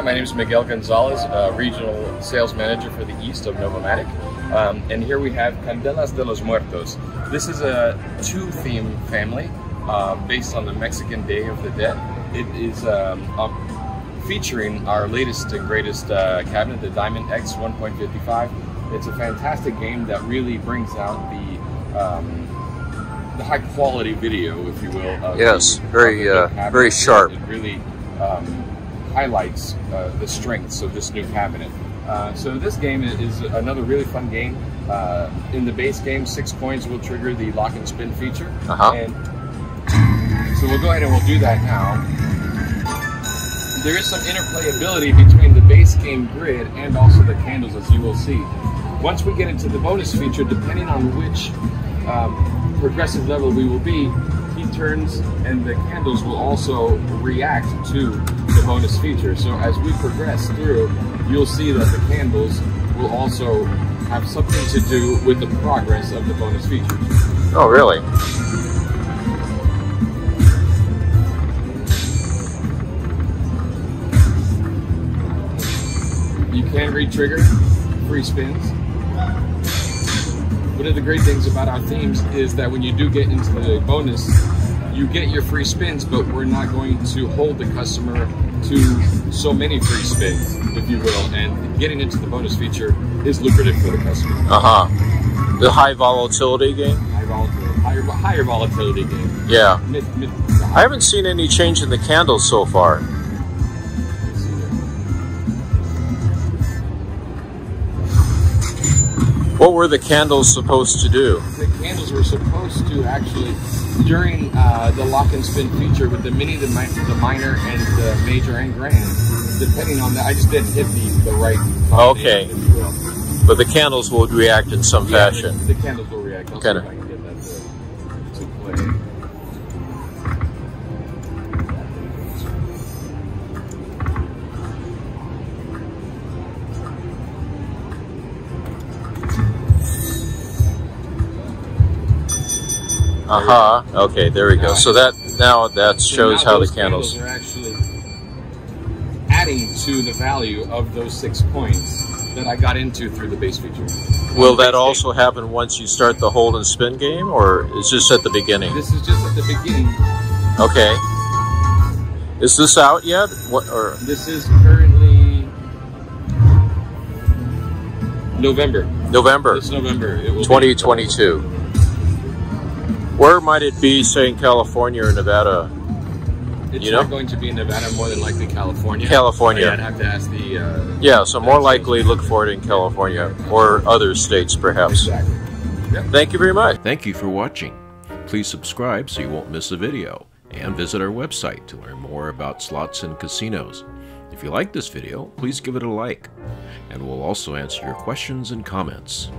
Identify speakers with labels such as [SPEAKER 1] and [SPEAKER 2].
[SPEAKER 1] Hi, my name is Miguel Gonzalez, uh, Regional Sales Manager for the East of Novomatic. Um, and here we have Candelas de los Muertos. This is a two-theme family uh, based on the Mexican Day of the Dead. It is um, featuring our latest and greatest uh, cabinet, the Diamond X 1.55. It's a fantastic game that really brings out the um, the high quality video, if you will.
[SPEAKER 2] yes, very uh, very sharp.
[SPEAKER 1] It really um, highlights uh, the strengths of this new cabinet. Uh, so this game is another really fun game. Uh, in the base game, six coins will trigger the lock and spin feature.
[SPEAKER 2] Uh-huh.
[SPEAKER 1] And so we'll go ahead and we'll do that now. There is some interplayability between the base game grid and also the candles, as you will see. Once we get into the bonus feature, depending on which um, progressive level we will be, he turns and the candles will also react to the bonus feature. So as we progress through, you'll see that the candles will also have something to do with the progress of the bonus features.
[SPEAKER 2] Oh, really?
[SPEAKER 1] You can re-trigger free spins. One of the great things about our themes is that when you do get into the bonus, you get your free spins, but we're not going to hold the customer to so many free spins, if you will. And getting into the bonus feature is lucrative for the customer.
[SPEAKER 2] Uh huh. The high volatility game.
[SPEAKER 1] High volatility, higher, higher volatility game.
[SPEAKER 2] Yeah.
[SPEAKER 1] Mid, mid,
[SPEAKER 2] I haven't seen any change in the candles so far. What were the candles supposed to do?
[SPEAKER 1] The candles were supposed to actually, during uh, the lock and spin feature with the mini, the, mi the minor, and the major and grand, depending on that, I just didn't hit the, the right.
[SPEAKER 2] Okay. But the candles will react in some
[SPEAKER 1] yeah,
[SPEAKER 2] fashion.
[SPEAKER 1] The, the, candles will react.
[SPEAKER 2] Kind of. Uh huh. Okay, there we go. So that now that
[SPEAKER 1] So
[SPEAKER 2] shows
[SPEAKER 1] now
[SPEAKER 2] how the
[SPEAKER 1] those
[SPEAKER 2] candles.
[SPEAKER 1] are actually adding to the value of those six points that I got into through the base feature.
[SPEAKER 2] Will that also happen once you start the hold and spin game, or is this at the beginning?
[SPEAKER 1] This is just at the beginning.
[SPEAKER 2] Okay. Is this out yet? What or
[SPEAKER 1] This is currently November.
[SPEAKER 2] November
[SPEAKER 1] This November. It will
[SPEAKER 2] 2022? Where might it be, say in California or Nevada?
[SPEAKER 1] It's
[SPEAKER 2] You know?
[SPEAKER 1] not going to be in Nevada, more than likely California.
[SPEAKER 2] California.
[SPEAKER 1] Yeah, I'd have to ask the. Uh,
[SPEAKER 2] Yeah, so more likely look for it in California or other states, perhaps.
[SPEAKER 1] exactly.
[SPEAKER 2] Thank you very much.
[SPEAKER 3] Thank you for watching. Please subscribe so you won't miss a video, and visit our website to learn more about slots and casinos. If you like this video, please give it a like, and we'll also answer your questions and comments.